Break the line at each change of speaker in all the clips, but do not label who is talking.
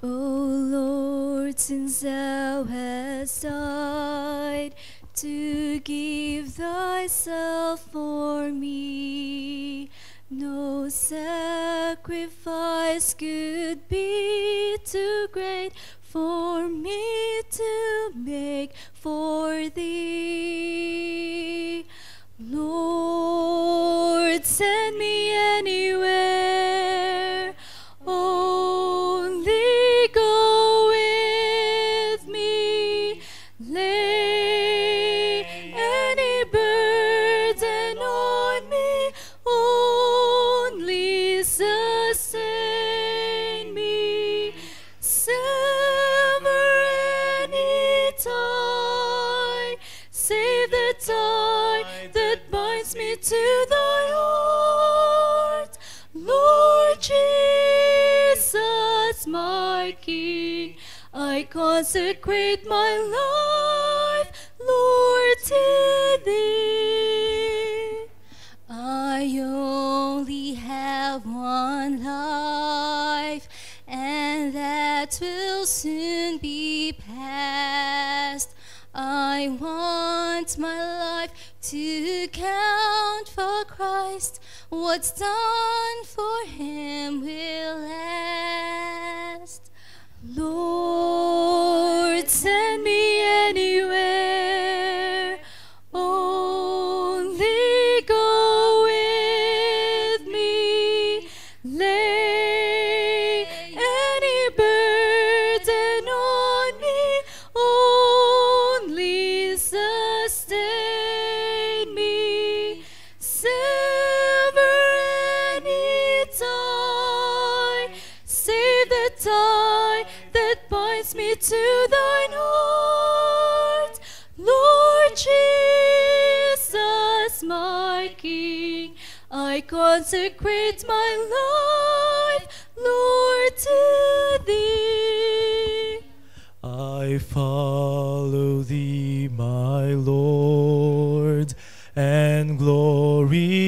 O Lord, since thou hast died to give thyself for me, no sacrifice could be too great for me to make for thee. Lord, send me to thy heart. Lord Jesus, my King, I consecrate my life, Lord, to thee. I only have one life, and that will soon be past. I want my life to count for Christ. What's done for him that me to thine heart. Lord Jesus, my King, I consecrate my life, Lord, to thee.
I follow thee, my Lord, and glory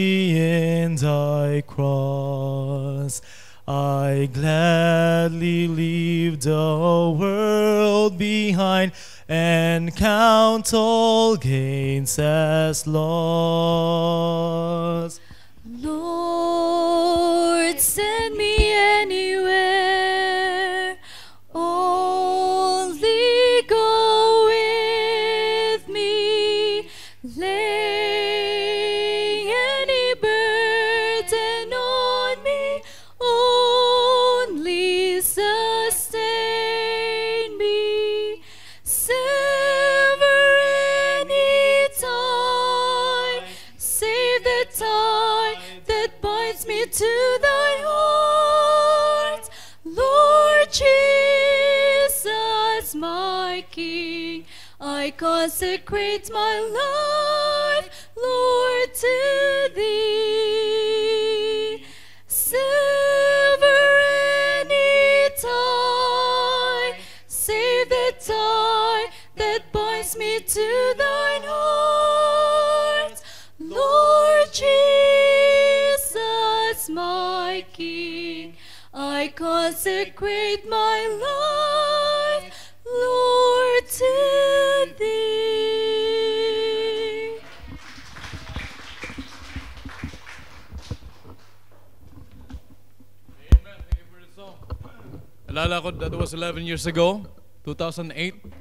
gladly leave the world behind and count all gains as loss.
To thy heart. Lord Jesus, my King, I consecrate my life, Lord, to thee. Sever any tie, save the tie that binds me to thine I consecrate my life, Lord, to thee.
Alala ko, that was 11 years ago, 2008.